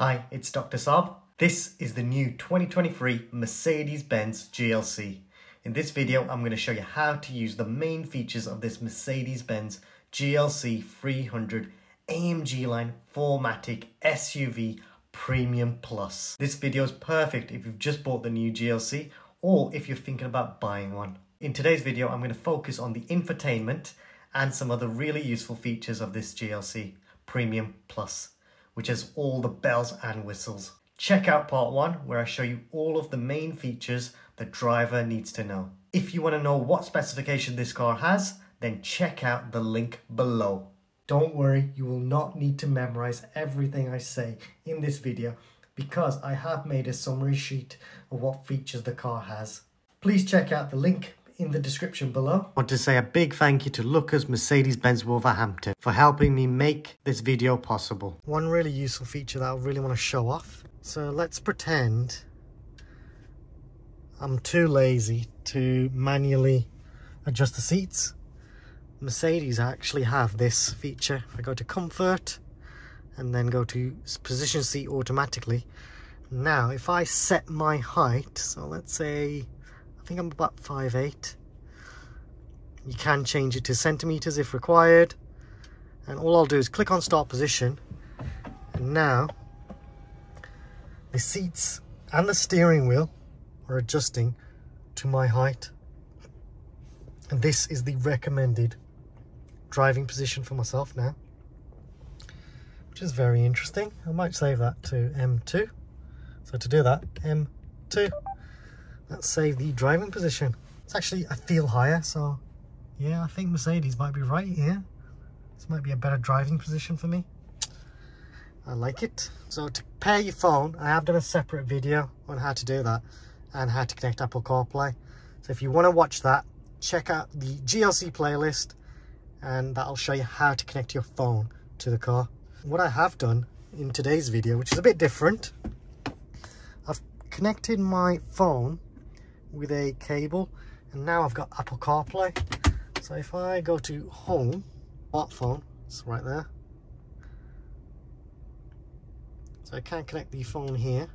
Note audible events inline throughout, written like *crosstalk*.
Hi, it's Dr. Saahb. This is the new 2023 Mercedes-Benz GLC. In this video, I'm going to show you how to use the main features of this Mercedes-Benz GLC 300 AMG line 4MATIC SUV Premium Plus. This video is perfect if you've just bought the new GLC or if you're thinking about buying one. In today's video, I'm going to focus on the infotainment and some other really useful features of this GLC Premium Plus, which has all the bells and whistles. Check out part one where I show you all of the main features the driver needs to know. If you want to know what specification this car has, then check out the link below. Don't worry, you will not need to memorize everything I say in this video because I have made a summary sheet of what features the car has. Please check out the link in the description below. I want to say a big thank you to Lookers Mercedes-Benz Wolverhampton for helping me make this video possible. One really useful feature that I really want to show off. So let's pretend I'm too lazy to manually adjust the seats. Mercedes actually have this feature. If I go to comfort and then go to position seat automatically. Now, if I set my height, so let's say think I'm about 5'8". You can change it to centimeters if required. And all I'll do is click on start position. And now the seats and the steering wheel are adjusting to my height. And this is the recommended driving position for myself now. Which is very interesting. I might save that to M2. So to do that, M2. Let's save the driving position. It's actually, I feel higher, so yeah, I think Mercedes might be right here. This might be a better driving position for me. I like it. So to pair your phone, I have done a separate video on how to do that and how to connect Apple CarPlay. So if you want to watch that, check out the GLC playlist and that'll show you how to connect your phone to the car. What I have done in today's video, which is a bit different, I've connected my phone with a cable. And now I've got Apple CarPlay. So if I go to home smartphone it's right there. So I can't connect the phone here.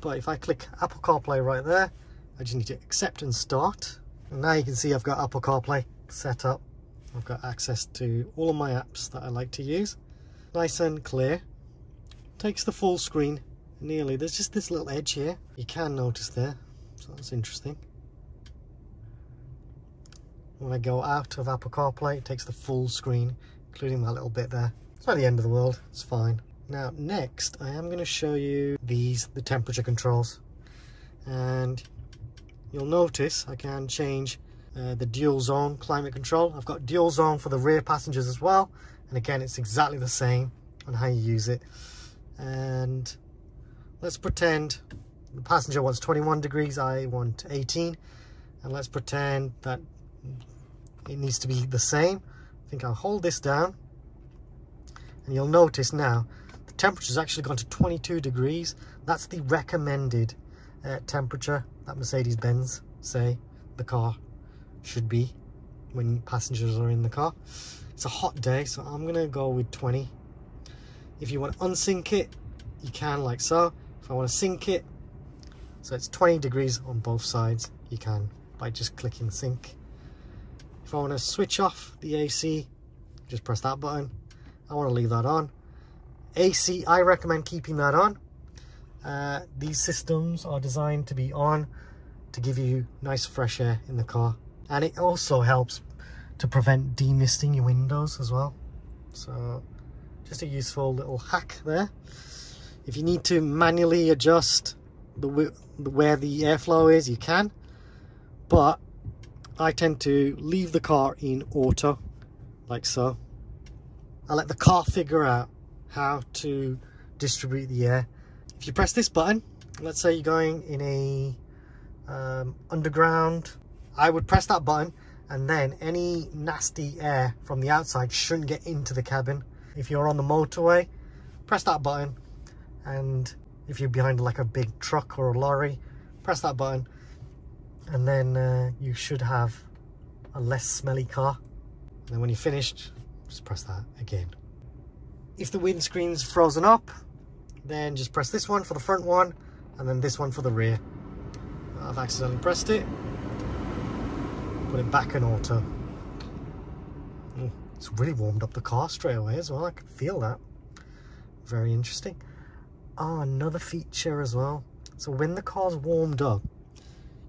But if I click Apple CarPlay right there I just need to accept and start. And now you can see I've got Apple CarPlay set up. I've got access to all of my apps that I like to use. Nice and clear. Takes the full screen nearly. There's just this little edge here. You can notice there so that's interesting. When I go out of Apple CarPlay, it takes the full screen, including that little bit there. It's not the end of the world, it's fine. Now, next, I am going to show you these, the temperature controls. And you'll notice I can change uh, the dual zone climate control. I've got dual zone for the rear passengers as well. And again, it's exactly the same on how you use it. And let's pretend the passenger wants 21 degrees, I want 18. And let's pretend that it needs to be the same. I think I'll hold this down. And you'll notice now, the temperature's actually gone to 22 degrees. That's the recommended uh, temperature that Mercedes-Benz say the car should be when passengers are in the car. It's a hot day, so I'm gonna go with 20. If you want to unsync it, you can like so. If I want to sync it, so it's 20 degrees on both sides. You can by just clicking sync. If I want to switch off the AC, just press that button. I want to leave that on. AC, I recommend keeping that on. Uh, these systems are designed to be on to give you nice fresh air in the car. And it also helps to prevent demisting your windows as well. So just a useful little hack there. If you need to manually adjust the, where the airflow is, you can. But I tend to leave the car in auto, like so. I let the car figure out how to distribute the air. If you press this button, let's say you're going in a um, underground, I would press that button and then any nasty air from the outside shouldn't get into the cabin. If you're on the motorway, press that button and if you're behind like a big truck or a lorry press that button and then uh, you should have a less smelly car and then when you're finished just press that again if the windscreen's frozen up then just press this one for the front one and then this one for the rear. I've accidentally pressed it. Put it back in auto. It's really warmed up the car straight away as well. I can feel that. Very interesting. Oh, another feature as well. So when the car's warmed up,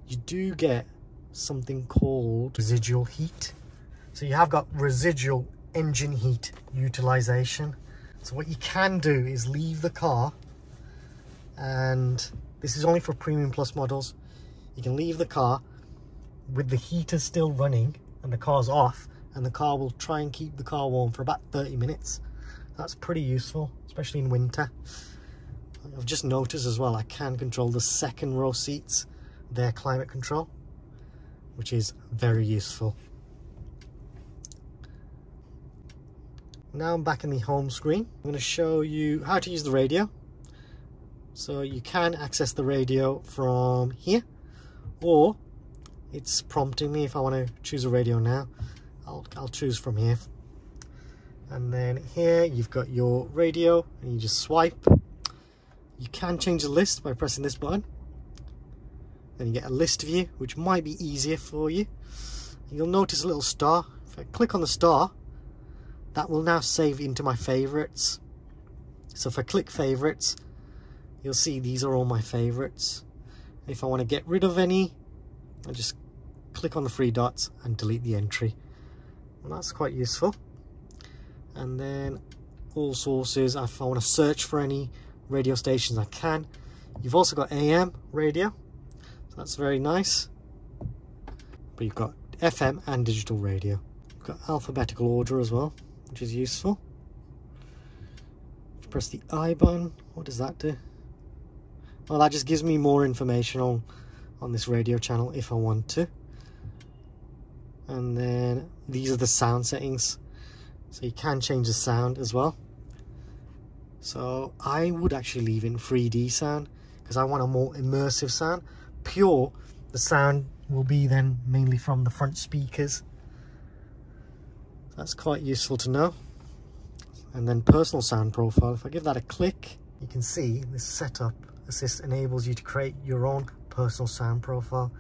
you do get something called residual heat. So you have got residual engine heat utilization. So what you can do is leave the car and this is only for premium plus models. You can leave the car with the heater still running and the car's off and the car will try and keep the car warm for about 30 minutes. That's pretty useful, especially in winter. I've just noticed as well, I can control the second row seats, their climate control, which is very useful. Now I'm back in the home screen. I'm going to show you how to use the radio. So you can access the radio from here or it's prompting me if I want to choose a radio now. I'll, I'll choose from here. And then here you've got your radio and you just swipe. You can change the list by pressing this button. Then you get a list view, which might be easier for you. You'll notice a little star. If I click on the star, that will now save into my favorites. So if I click favorites, you'll see these are all my favorites. If I want to get rid of any, I just click on the three dots and delete the entry. And that's quite useful. And then all sources, if I want to search for any radio stations, I can. You've also got AM radio, so that's very nice. But you've got FM and digital radio. You've got alphabetical order as well which is useful. Press the I button. What does that do? Well, that just gives me more information on, on this radio channel if I want to. And then these are the sound settings. So you can change the sound as well. So I would actually leave in 3D sound because I want a more immersive sound. Pure, the sound will be then mainly from the front speakers that's quite useful to know. And then personal sound profile, if I give that a click, you can see this setup assist enables you to create your own personal sound profile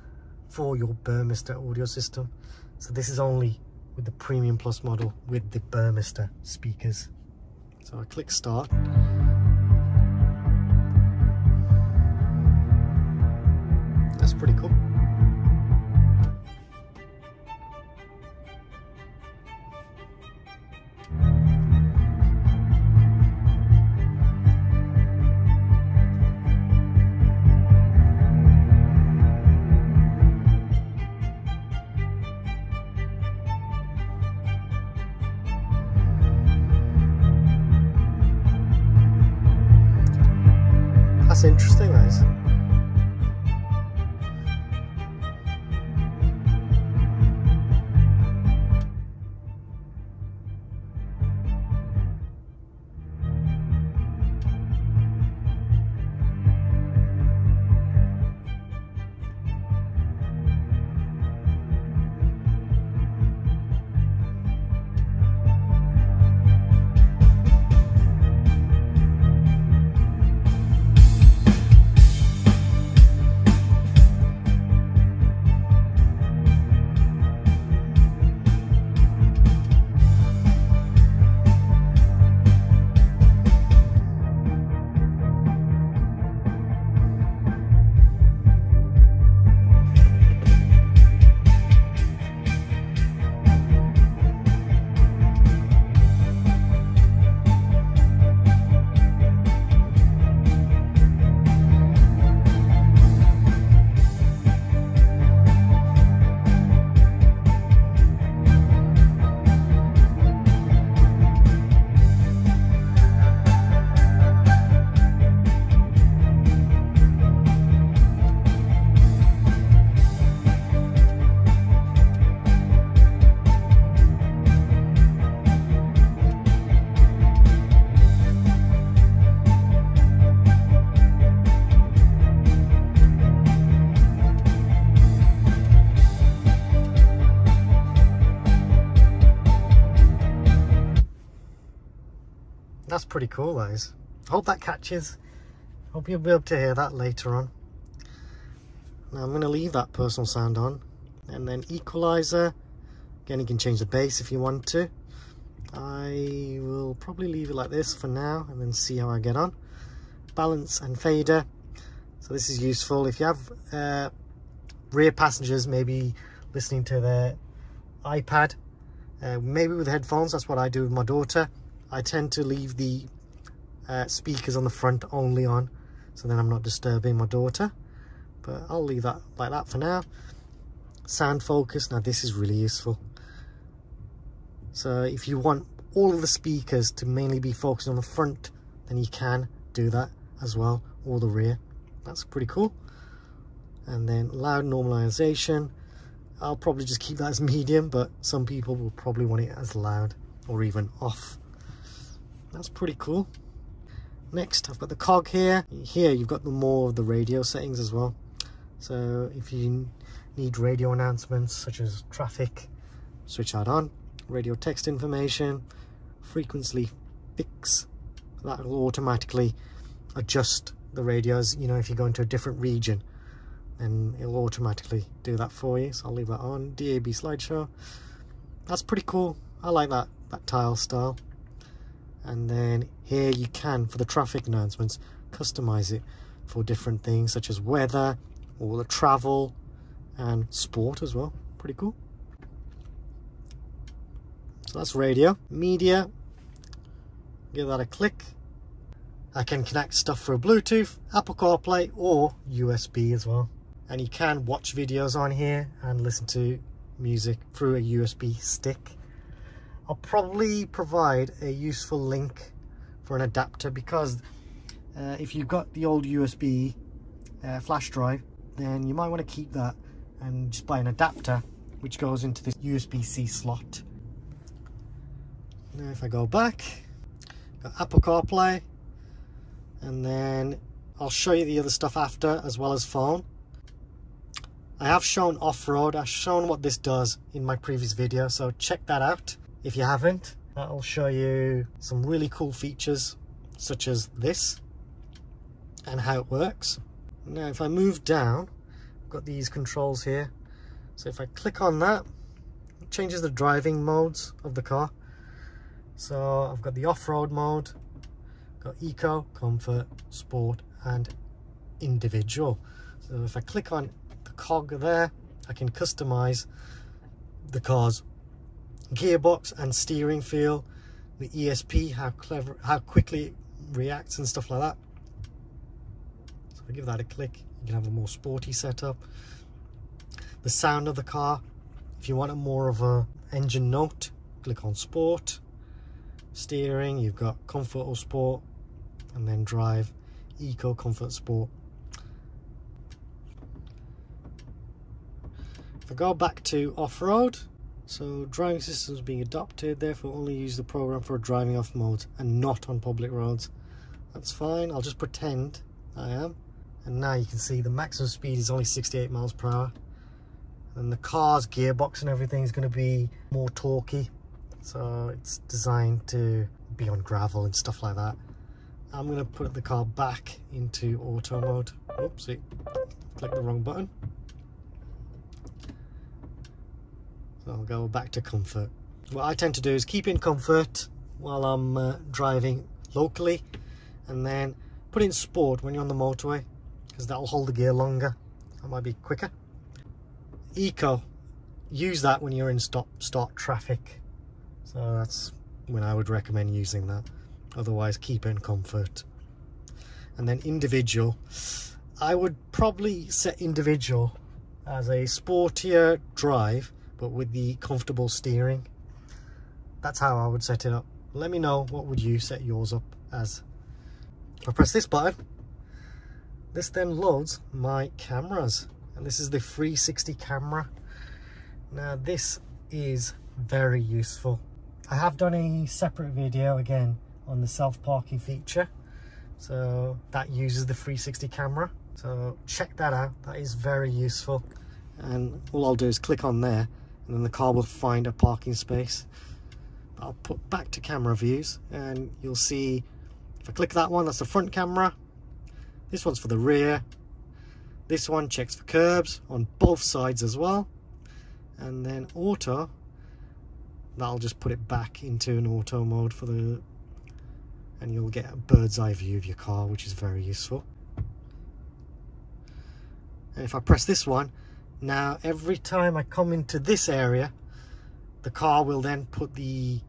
for your Burmester audio system. So this is only with the Premium Plus model with the Burmester speakers. So I click start. That's pretty cool. Cool, that is. Hope that catches Hope you'll be able to hear that later on. Now I'm going to leave that personal sound on and then equalizer. Again, you can change the bass if you want to. I will probably leave it like this for now and then see how I get on. Balance and fader. So this is useful if you have uh, rear passengers maybe listening to their iPad, uh, maybe with headphones. That's what I do with my daughter. I tend to leave the uh, speakers on the front only on so then I'm not disturbing my daughter. But I'll leave that like that for now. Sound focus now this is really useful. So if you want all of the speakers to mainly be focused on the front then you can do that as well or the rear. That's pretty cool. And then loud normalization. I'll probably just keep that as *laughs* medium but some people will probably want it as loud or even off. That's pretty cool next I've got the cog here. Here you've got the more of the radio settings as well. So if you need radio announcements such as traffic switch that on. Radio text information frequency fix that will automatically adjust the radios you know if you go into a different region. Then it'll automatically do that for you. So I'll leave that on. DAB slideshow. That's pretty cool. I like that that tile style and then here you can for the traffic announcements customize it for different things such as weather or the travel and sport as well. Pretty cool. So that's radio. Media. Give that a click. I can connect stuff through Bluetooth Apple CarPlay or USB as well. And you can watch videos on here and listen to music through a USB stick I'll probably provide a useful link for an adapter because uh, if you've got the old USB uh, flash drive then you might want to keep that and just buy an adapter which goes into this USB-C slot. Now if I go back, got Apple CarPlay and then I'll show you the other stuff after as well as phone. I have shown off-road, I've shown what this does in my previous video so check that out. If you haven't, that'll show you some really cool features such as this and how it works. Now if I move down, I've got these controls here. So if I click on that, it changes the driving modes of the car. So I've got the off-road mode, got eco, comfort, sport and individual. So if I click on the cog there, I can customize the car's gearbox and steering feel, the ESP, how clever, how quickly it reacts and stuff like that. So if I give that a click, you can have a more sporty setup. The sound of the car, if you want a more of a engine note, click on sport. Steering, you've got comfort or sport, and then drive, eco, comfort, sport. If I go back to off-road, so driving systems being adopted, therefore only use the program for driving off modes and not on public roads. That's fine, I'll just pretend I am. And now you can see the maximum speed is only 68 miles per hour. And the car's gearbox and everything is going to be more torquey. So it's designed to be on gravel and stuff like that. I'm going to put the car back into auto mode. Oopsie, click the wrong button. So I'll go back to comfort. What I tend to do is keep in comfort while I'm uh, driving locally and then put in sport when you're on the motorway because that'll hold the gear longer. That might be quicker. Eco, use that when you're in stop start traffic. So that's when I would recommend using that. Otherwise keep in comfort. And then individual, I would probably set individual as a sportier drive but with the comfortable steering. That's how I would set it up. Let me know what would you set yours up as. I press this button, this then loads my cameras. And this is the 360 camera. Now this is very useful. I have done a separate video again on the self-parking feature. So that uses the 360 camera. So check that out. That is very useful. And all I'll do is click on there and then the car will find a parking space. I'll put back to camera views and you'll see if I click that one that's the front camera This one's for the rear. This one checks for curbs on both sides as well. And then auto, that'll just put it back into an auto mode for the, and you'll get a bird's eye view of your car, which is very useful. And if I press this one, now every time I come into this area, the car will then put the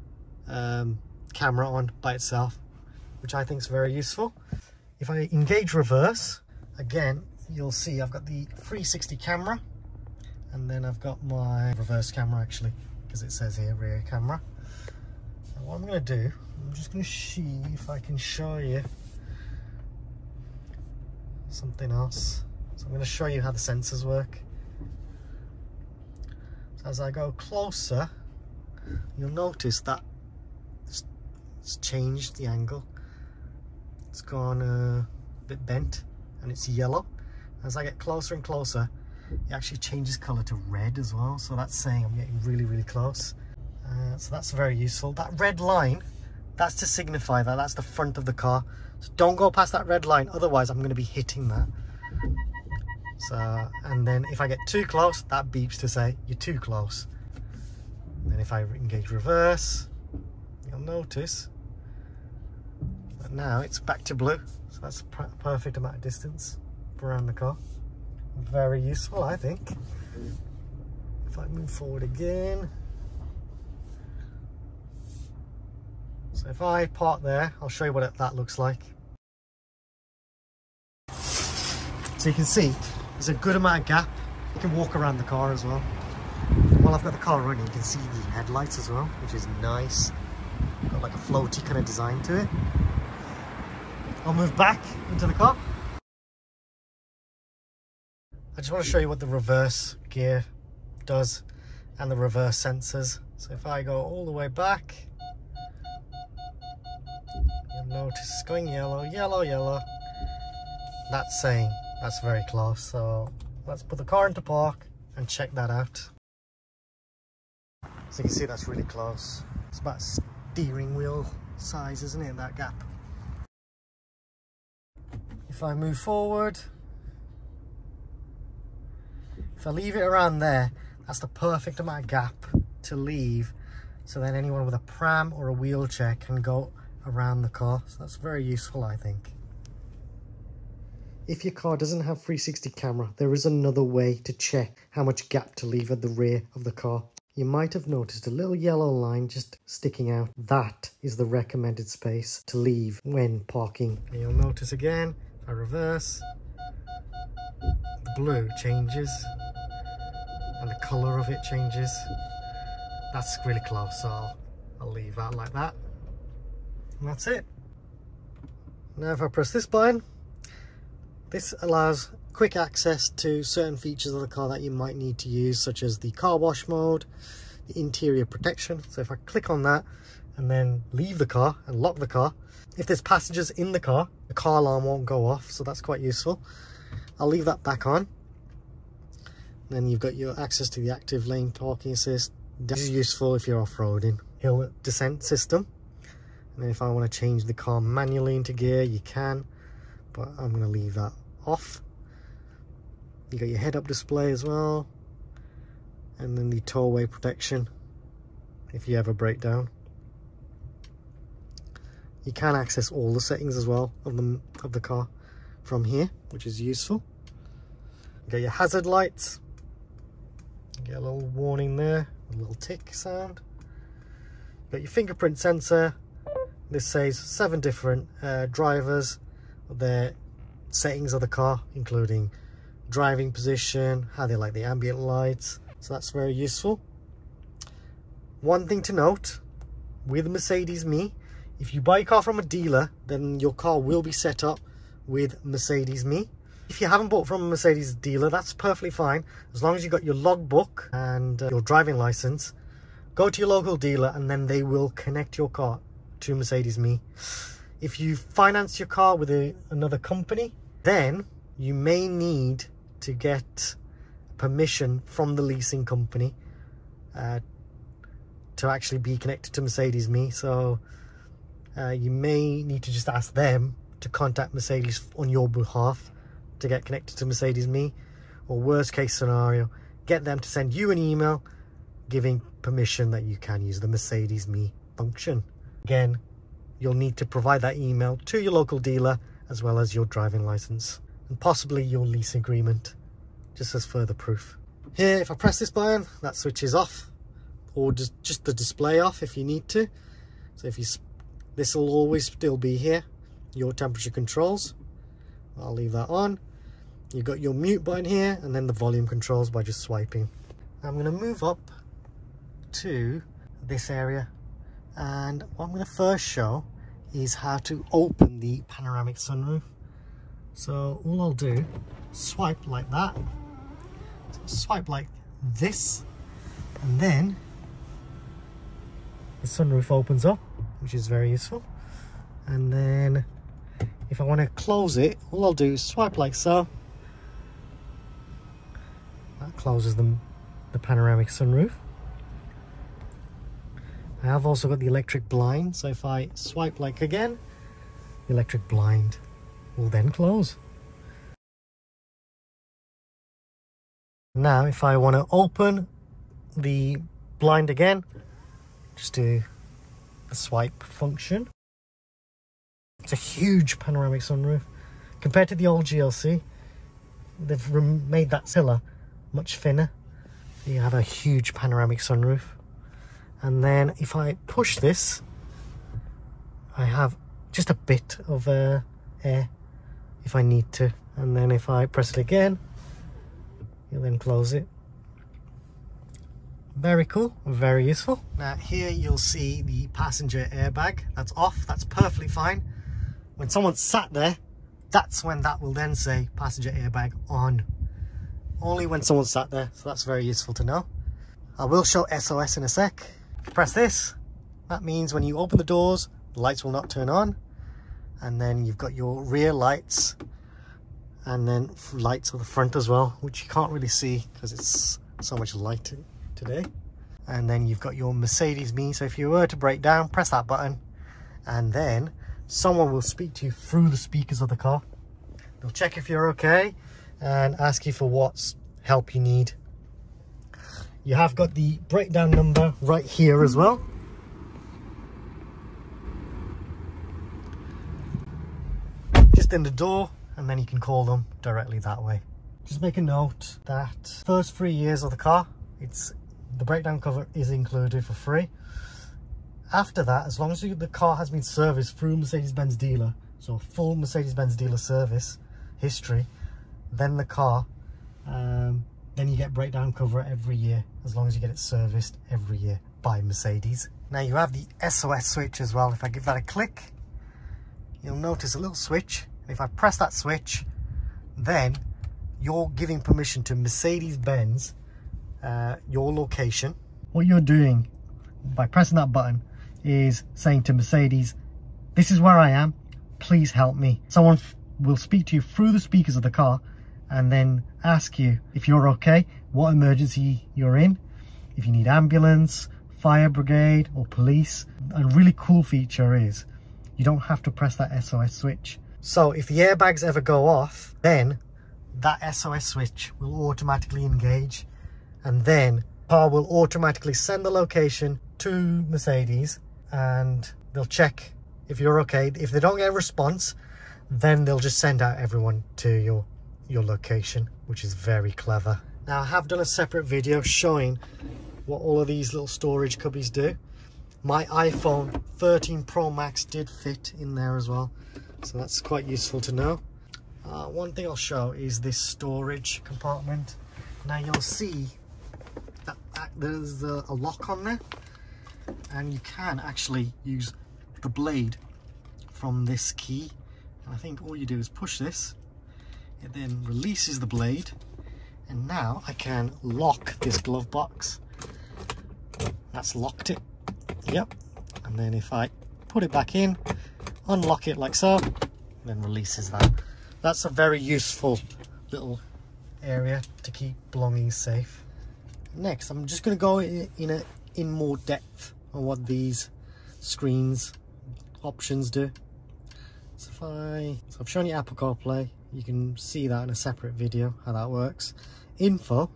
um, camera on by itself, which I think is very useful. If I engage reverse, again, you'll see I've got the 360 camera and then I've got my reverse camera actually, because it says here rear camera. And what I'm going to do, I'm just going to see if I can show you something else. So I'm going to show you how the sensors work. As I go closer, you'll notice that it's changed the angle. It's gone uh, a bit bent and it's yellow. As I get closer and closer, it actually changes color to red as well. So that's saying I'm getting really, really close. Uh, so that's very useful. That red line, that's to signify that that's the front of the car. So don't go past that red line, otherwise I'm going to be hitting that. So, and then if I get too close, that beeps to say you're too close. And then if I engage reverse, you'll notice that now it's back to blue. So that's a perfect amount of distance around the car. Very useful, I think. If I move forward again. So if I park there, I'll show you what that looks like. So you can see there's a good amount of gap. You can walk around the car as well. While I've got the car running, you can see the headlights as well, which is nice. Got like a floaty kind of design to it. I'll move back into the car. I just want to show you what the reverse gear does and the reverse sensors. So if I go all the way back, you'll notice it's going yellow, yellow, yellow. That's saying that's very close. So let's put the car into park and check that out. So you can see that's really close. It's about steering wheel size, isn't it, that gap? If I move forward, if I leave it around there, that's the perfect amount of gap to leave. So then anyone with a pram or a wheelchair can go around the car. So that's very useful, I think. If your car doesn't have 360 camera, there is another way to check how much gap to leave at the rear of the car. You might have noticed a little yellow line just sticking out. That is the recommended space to leave when parking. And you'll notice again, if I reverse, the blue changes and the colour of it changes. That's really close, so I'll, I'll leave that like that. And that's it. Now if I press this button, this allows quick access to certain features of the car that you might need to use, such as the car wash mode, the interior protection. So if I click on that and then leave the car and lock the car, if there's passengers in the car, the car alarm won't go off, so that's quite useful. I'll leave that back on. Then you've got your access to the active lane parking assist. This is useful if you're off-roading. Hill descent system. And then if I want to change the car manually into gear, you can. But I'm going to leave that off. You got your head-up display as well, and then the tow-away protection if you ever break down. You can access all the settings as well of the of the car from here, which is useful. You got your hazard lights. You get a little warning there, a little tick sound. You got your fingerprint sensor. This says seven different uh, drivers, their settings of the car, including driving position, how they like the ambient lights. So that's very useful. One thing to note, with Mercedes Me, if you buy a car from a dealer, then your car will be set up with Mercedes Me. If you haven't bought from a Mercedes dealer, that's perfectly fine. As long as you've got your logbook and uh, your driving license, go to your local dealer and then they will connect your car to Mercedes Me. If you finance your car with a, another company, then you may need to get permission from the leasing company uh, to actually be connected to Mercedes Me. So uh, you may need to just ask them to contact Mercedes on your behalf to get connected to Mercedes Me. Or worst case scenario, get them to send you an email giving permission that you can use the Mercedes Me function. Again, you'll need to provide that email to your local dealer as well as your driving license and possibly your lease agreement just as further proof. Here, if I press this button, that switches off or just, the display off if you need to. So if you, this will always still be here, your temperature controls. I'll leave that on. You've got your mute button here and then the volume controls by just swiping. I'm going to move up to this area and what I'm going to first show is how to open the panoramic sunroof. So all I'll do, swipe like that, swipe like this, and then the sunroof opens up, which is very useful. And then if I want to close it, all I'll do is swipe like so. That closes the, the panoramic sunroof. I have also got the electric blind, so if I swipe like again, the electric blind will then close. Now if I want to open the blind again, just do a swipe function. It's a huge panoramic sunroof. Compared to the old GLC, they've made that Zilla much thinner. You have a huge panoramic sunroof and then if I push this I have just a bit of uh, air if I need to. And then if I press it again you'll then close it. Very cool. Very useful. Now here you'll see the passenger airbag. That's off. That's perfectly fine. When someone's sat there that's when that will then say passenger airbag on. Only when someone's sat there. So that's very useful to know. I will show SOS in a sec press this. That means when you open the doors the lights will not turn on. And then you've got your rear lights. And then lights on the front as well which you can't really see because it's so much light today. And then you've got your Mercedes me. So if you were to break down press that button. And then someone will speak to you through the speakers of the car. They'll check if you're okay and ask you for what help you need you have got the breakdown number right here as well. Just in the door and then you can call them directly that way. Just make a note that first three years of the car, it's the breakdown cover is included for free. After that, as long as the car has been serviced through Mercedes-Benz dealer, so full Mercedes-Benz dealer service history, then the car um, then you get breakdown cover every year as long as you get it serviced every year by Mercedes. Now you have the SOS switch as well. If I give that a click, you'll notice a little switch. If I press that switch, then you're giving permission to Mercedes-Benz, uh, your location. What you're doing by pressing that button is saying to Mercedes, this is where I am, please help me. Someone will speak to you through the speakers of the car and then ask you if you're okay, what emergency you're in, if you need ambulance, fire brigade or police. A really cool feature is you don't have to press that SOS switch. So if the airbags ever go off, then that SOS switch will automatically engage and then car will automatically send the location to Mercedes and they'll check if you're okay. If they don't get a response, then they'll just send out everyone to your your location, which is very clever. Now I have done a separate video showing what all of these little storage cubbies do. My iPhone 13 Pro Max did fit in there as well, so that's quite useful to know. Uh, one thing I'll show is this storage compartment. Now you'll see that, that there's a, a lock on there, and you can actually use the blade from this key. And I think all you do is push this it then releases the blade and now I can lock this glove box. That's locked it. Yep. And then if I put it back in, unlock it like so, then releases that. That's a very useful little area to keep belongings safe. Next, I'm just going to go in a in more depth on what these screens options do. So if I, so I've shown you Apple CarPlay, you can see that in a separate video, how that works. Info,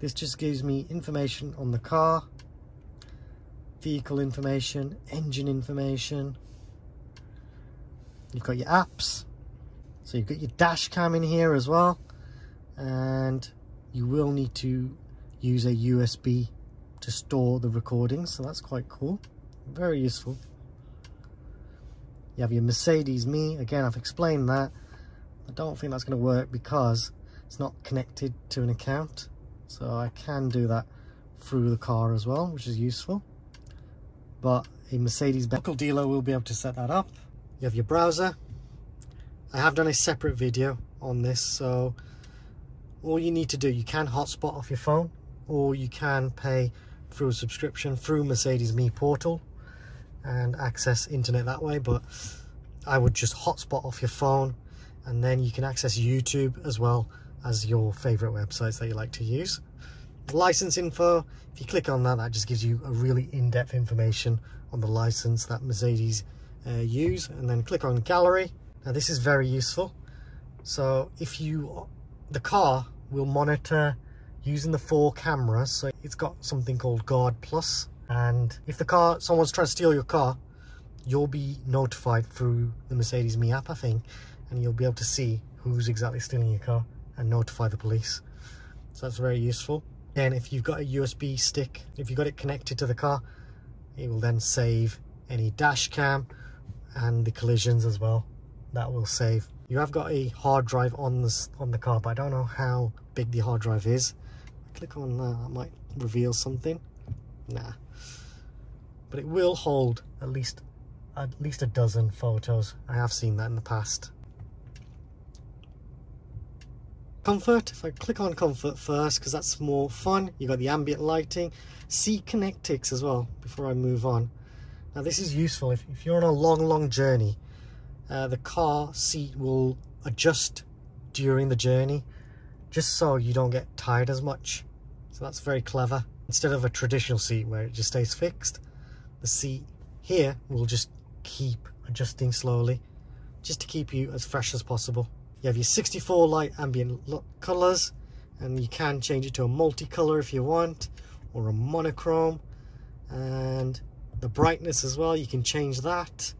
this just gives me information on the car, vehicle information, engine information. You've got your apps, so you've got your dash cam in here as well. And you will need to use a USB to store the recordings, so that's quite cool. Very useful. You have your Mercedes Me, again I've explained that. I don't think that's going to work because it's not connected to an account. So I can do that through the car as well, which is useful. But a Mercedes local dealer will be able to set that up. You have your browser. I have done a separate video on this, so all you need to do, you can hotspot off your phone or you can pay through a subscription through Mercedes Me portal and access internet that way but I would just hotspot off your phone and then you can access YouTube as well as your favorite websites that you like to use. License info, if you click on that, that just gives you a really in-depth information on the license that Mercedes uh, use and then click on gallery. Now this is very useful. So if you, the car will monitor using the four cameras. So it's got something called Guard Plus and if the car someone's trying to steal your car you'll be notified through the Mercedes Me app I think and you'll be able to see who's exactly stealing your car and notify the police. So that's very useful. And if you've got a USB stick if you've got it connected to the car it will then save any dash cam and the collisions as well. That will save. You have got a hard drive on the on the car but I don't know how big the hard drive is. Click on that, that might reveal something. Nah but it will hold at least at least a dozen photos. I have seen that in the past. Comfort, if I click on comfort first because that's more fun, You've got the ambient lighting, seat kinetics as well before I move on. Now this is useful if, if you're on a long long journey, uh, the car seat will adjust during the journey just so you don't get tired as much. So that's very clever. Instead of a traditional seat where it just stays fixed, the seat here will just keep adjusting slowly just to keep you as fresh as possible. You have your 64 light ambient colors and you can change it to a multicolor if you want or a monochrome. And the brightness as well you can change that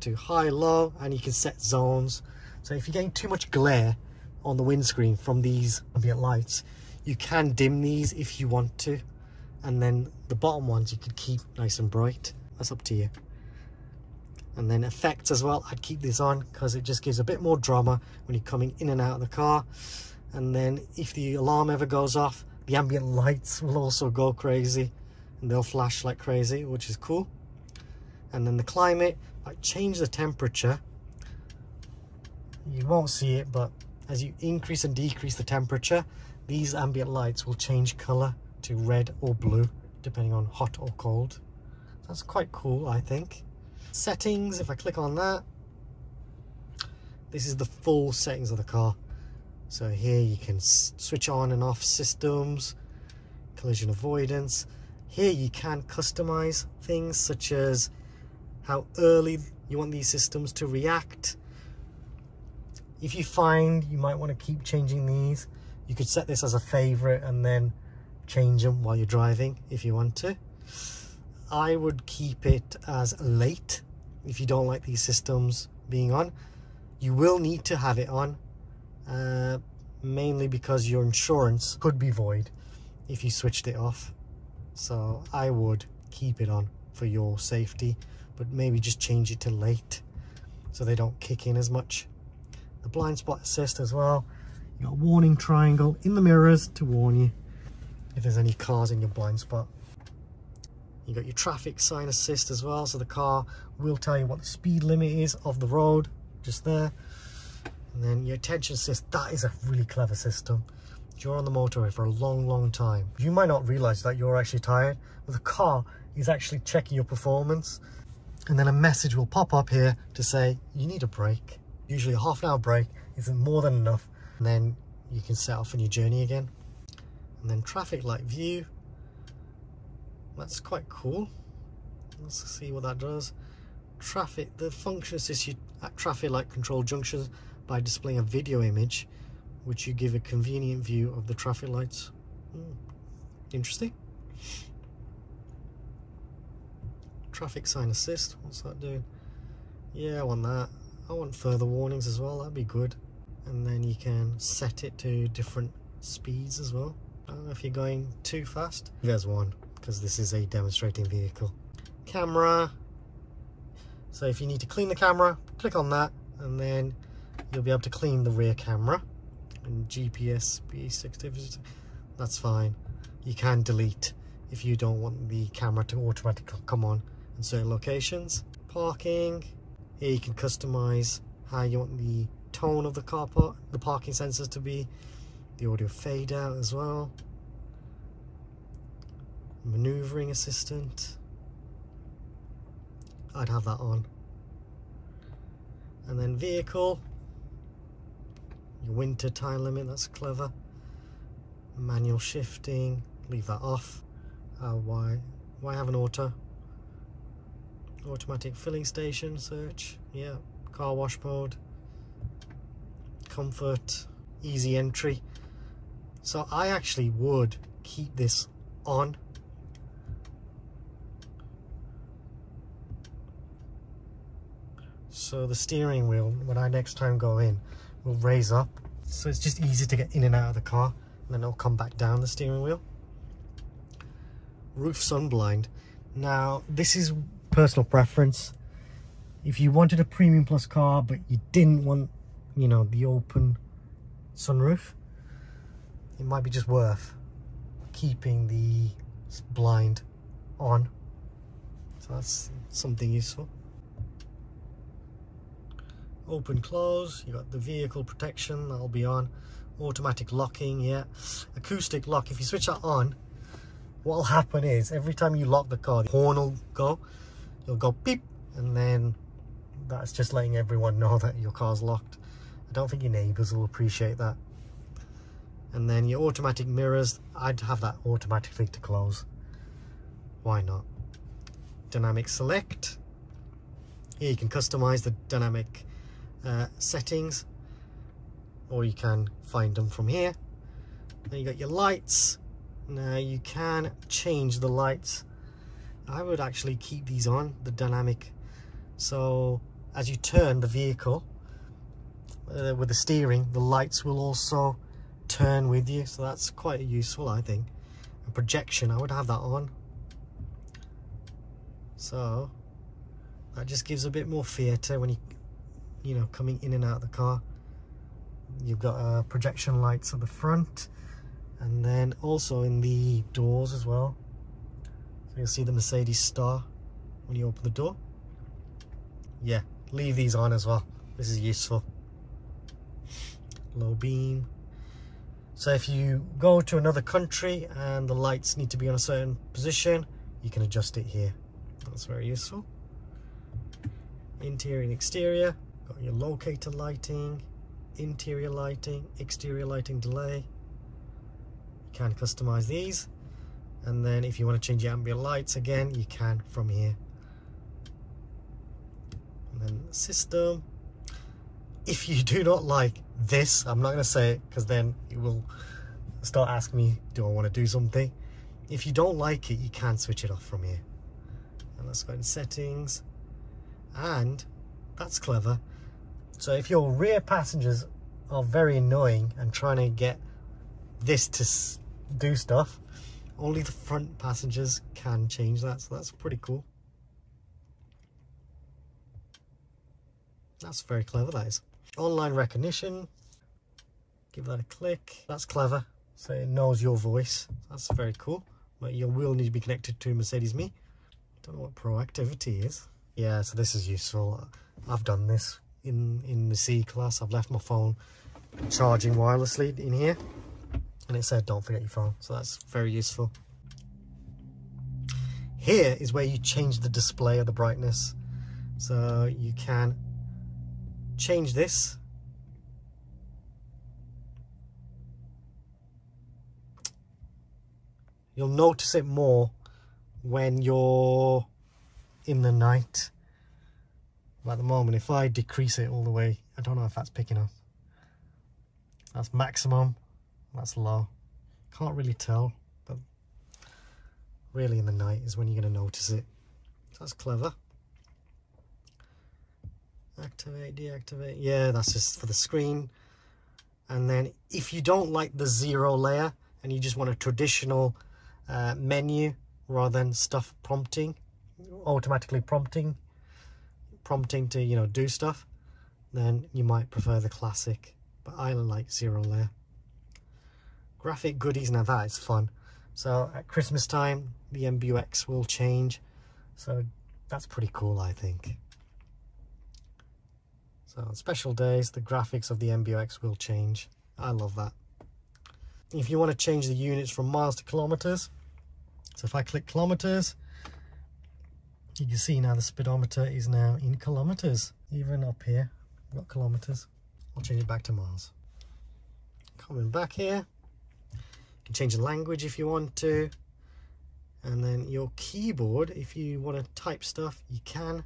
to high low and you can set zones. So if you're getting too much glare on the windscreen from these ambient lights you can dim these if you want to and then the bottom ones you could keep nice and bright. That's up to you. And then effects as well I'd keep this on because it just gives a bit more drama when you're coming in and out of the car. And then if the alarm ever goes off the ambient lights will also go crazy and they'll flash like crazy which is cool. And then the climate I change the temperature. You won't see it but as you increase and decrease the temperature these ambient lights will change color to red or blue depending on hot or cold. That's quite cool I think. Settings, if I click on that, this is the full settings of the car. So here you can switch on and off systems, collision avoidance. Here you can customize things such as how early you want these systems to react. If you find you might want to keep changing these, you could set this as a favorite and then change them while you're driving if you want to. I would keep it as late if you don't like these systems being on. You will need to have it on, uh, mainly because your insurance could be void if you switched it off. So I would keep it on for your safety, but maybe just change it to late so they don't kick in as much. The blind spot assist as well. You got a warning triangle in the mirrors to warn you if there's any cars in your blind spot. You got your traffic sign assist as well, so the car will tell you what the speed limit is of the road, just there. And then your attention assist, that is a really clever system. You're on the motorway for a long, long time. You might not realize that you're actually tired, but the car is actually checking your performance. And then a message will pop up here to say, you need a break. Usually a half an hour break isn't more than enough. And then you can set off on your journey again and then traffic light view that's quite cool let's see what that does traffic, the function assists you at traffic light control junctions by displaying a video image which you give a convenient view of the traffic lights. Hmm. Interesting. Traffic sign assist, what's that doing? Yeah, I want that. I want further warnings as well, that'd be good. And then you can set it to different speeds as well. I don't know if you're going too fast. There's one, because this is a demonstrating vehicle. Camera. So if you need to clean the camera, click on that, and then you'll be able to clean the rear camera. And GPS, B6 activities, that's fine. You can delete if you don't want the camera to automatically come on in certain locations. Parking, here you can customize how you want the tone of the car park, the parking sensors to be, the audio fade out as well. Maneuvering assistant. I'd have that on. And then vehicle. Your winter tyre limit, that's clever. Manual shifting, leave that off. Uh, why? Why have an auto? Automatic filling station search, yeah. Car wash mode. Comfort, easy entry. So I actually would keep this on. So the steering wheel, when I next time go in, will raise up. So it's just easy to get in and out of the car and then it'll come back down the steering wheel. Roof sunblind. Now this is personal preference. If you wanted a premium plus car but you didn't want, you know, the open sunroof, it might be just worth keeping the blind on. So that's something useful. Open close, you got the vehicle protection, that'll be on. Automatic locking, yeah. Acoustic lock, if you switch that on, what'll happen is every time you lock the car, the horn will go it'll go beep and then that's just letting everyone know *laughs* that your car's locked. I don't think your neighbours will appreciate that. And then your automatic mirrors, I'd have that automatically to close. Why not? Dynamic select. Here you can customize the dynamic uh, settings or you can find them from here. Then you got your lights. Now you can change the lights I would actually keep these on, the dynamic. So as you turn the vehicle uh, with the steering, the lights will also turn with you. So that's quite useful, I think. Projection, I would have that on. So that just gives a bit more theatre when you, you know, coming in and out of the car. You've got uh, projection lights at the front and then also in the doors as well. So you'll see the Mercedes star when you open the door. Yeah, leave these on as well. This is useful. Low beam. So if you go to another country and the lights need to be on a certain position, you can adjust it here. That's very useful. Interior and exterior. Got your locator lighting, interior lighting, exterior lighting delay. You can customize these and then if you want to change your ambient lights again you can from here and then system if you do not like this I'm not going to say it because then it will start asking me do I want to do something if you don't like it you can switch it off from here and let's go in settings and that's clever so if your rear passengers are very annoying and trying to get this to do stuff only the front passengers can change that, so that's pretty cool. That's very clever, that is. Online recognition. Give that a click. That's clever. So it knows your voice. That's very cool. But you will need to be connected to Mercedes Me. Don't know what proactivity is. Yeah, so this is useful. I've done this in, in the C class. I've left my phone charging wirelessly in here and it said don't forget your phone so that's very useful here is where you change the display of the brightness so you can change this you'll notice it more when you're in the night at the moment, if I decrease it all the way, I don't know if that's picking up. That's maximum, that's low. Can't really tell, but really in the night is when you're going to notice it. That's clever. Activate, deactivate. Yeah, that's just for the screen. And then if you don't like the zero layer and you just want a traditional uh, menu rather than stuff prompting, automatically prompting, prompting to, you know, do stuff, then you might prefer the classic. But I like zero layer. Graphic goodies, now that is fun. So at Christmas time, the MBUX will change. So that's pretty cool, I think. So on special days, the graphics of the MBUX will change. I love that. If you want to change the units from miles to kilometers, so if I click kilometers, you can see now the speedometer is now in kilometers. Even up here, I've got kilometers. I'll change it back to miles. Coming back here, you can change the language if you want to. And then your keyboard, if you want to type stuff, you can.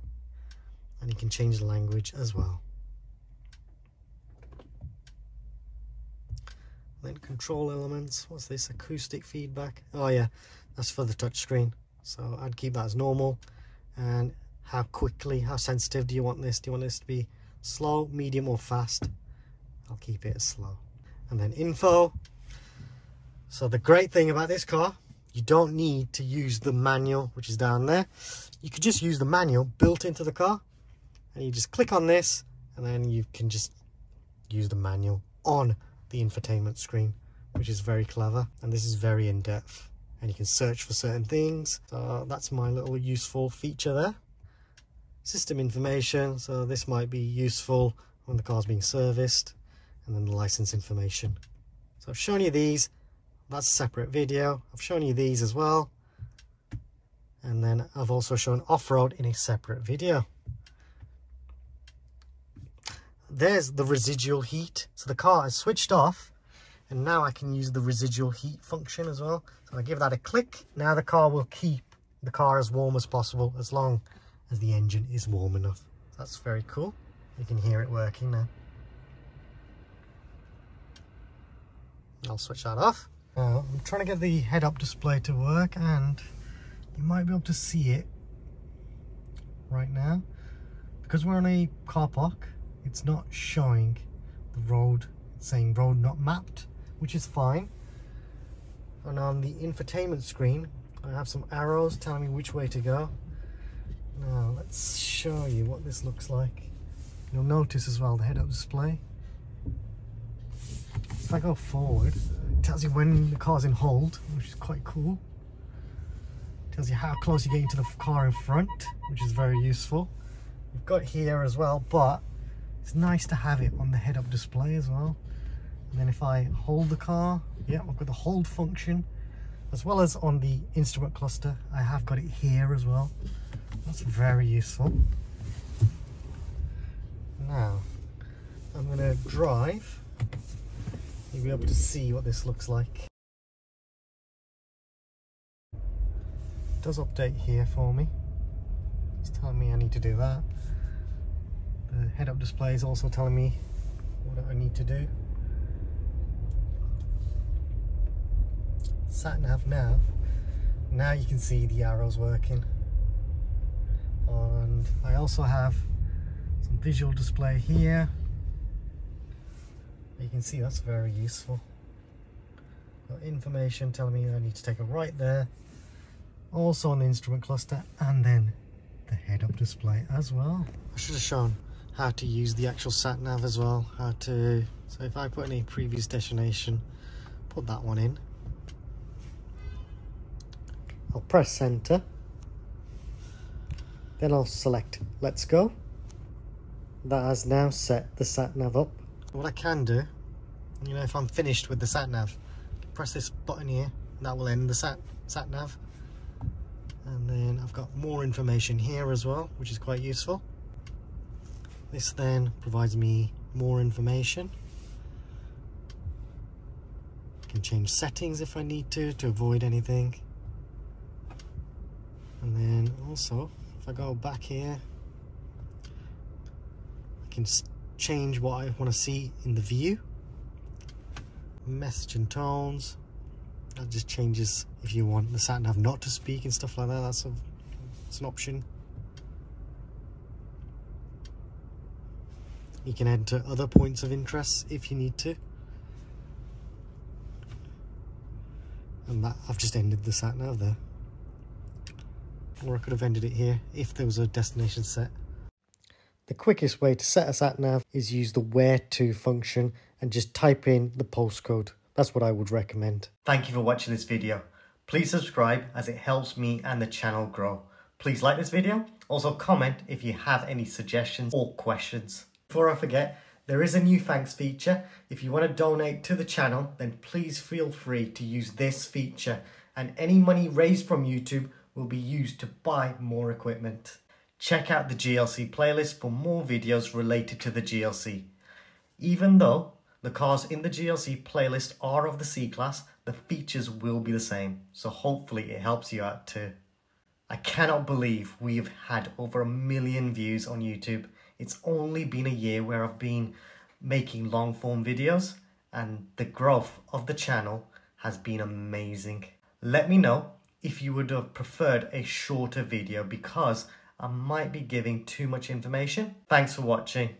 And you can change the language as well. Then control elements, what's this, acoustic feedback? Oh yeah, that's for the touchscreen. So I'd keep that as normal. And how quickly, how sensitive do you want this? Do you want this to be slow, medium or fast? I'll keep it as slow. And then info. So the great thing about this car, you don't need to use the manual, which is down there. You could just use the manual built into the car. And you just click on this and then you can just use the manual on the infotainment screen, which is very clever. And this is very in-depth and you can search for certain things. So that's my little useful feature there. System information, so this might be useful when the car's being serviced and then the license information. So I've shown you these, that's a separate video. I've shown you these as well. And then I've also shown off-road in a separate video. There's the residual heat. So the car is switched off and now I can use the residual heat function as well. So I give that a click. Now the car will keep the car as warm as possible as long as the engine is warm enough. That's very cool. You can hear it working now. I'll switch that off. Now I'm trying to get the head-up display to work and you might be able to see it right now. Because we're on a car park, it's not showing the road, saying road not mapped which is fine. And on the infotainment screen, I have some arrows telling me which way to go. Now, let's show you what this looks like. You'll notice as well the head-up display. If I go forward, it tells you when the car's in hold, which is quite cool. It tells you how close you're getting to the car in front, which is very useful. We've got here as well, but it's nice to have it on the head-up display as well. And then if I hold the car, yeah, I've got the hold function, as well as on the instrument cluster, I have got it here as well. That's very useful. Now, I'm going to drive. You'll be able to see what this looks like. It does update here for me. It's telling me I need to do that. The head-up display is also telling me what I need to do. sat nav now. Now you can see the arrows working. And I also have some visual display here. You can see that's very useful. Got information telling me I need to take a right there. Also on the instrument cluster and then the head-up display as well. I should have shown how to use the actual sat nav as well how to so if I put any previous destination put that one in I'll press center. Then I'll select let's go. That has now set the sat nav up. What I can do, you know, if I'm finished with the sat nav, press this button here, that will end the sat, sat nav. And then I've got more information here as well, which is quite useful. This then provides me more information. I can change settings if I need to, to avoid anything and then also if I go back here I can change what I want to see in the view. Message and tones. That just changes if you want the sat nav not to speak and stuff like that. That's, a, that's an option. You can enter other points of interest if you need to. And that I've just ended the sat nav there. Or I could have ended it here if there was a destination set. The quickest way to set a sat nav is use the where to function and just type in the postcode. That's what I would recommend. Thank you for watching this video. Please subscribe as it helps me and the channel grow. Please like this video. Also comment if you have any suggestions or questions. Before I forget, there is a new thanks feature. If you want to donate to the channel, then please feel free to use this feature and any money raised from YouTube will be used to buy more equipment. Check out the GLC playlist for more videos related to the GLC. Even though the cars in the GLC playlist are of the C-Class, the features will be the same, so hopefully it helps you out too. I cannot believe we've had over a million views on YouTube. It's only been a year where I've been making long form videos and the growth of the channel has been amazing. Let me know if you would have preferred a shorter video because I might be giving too much information. Thanks for watching.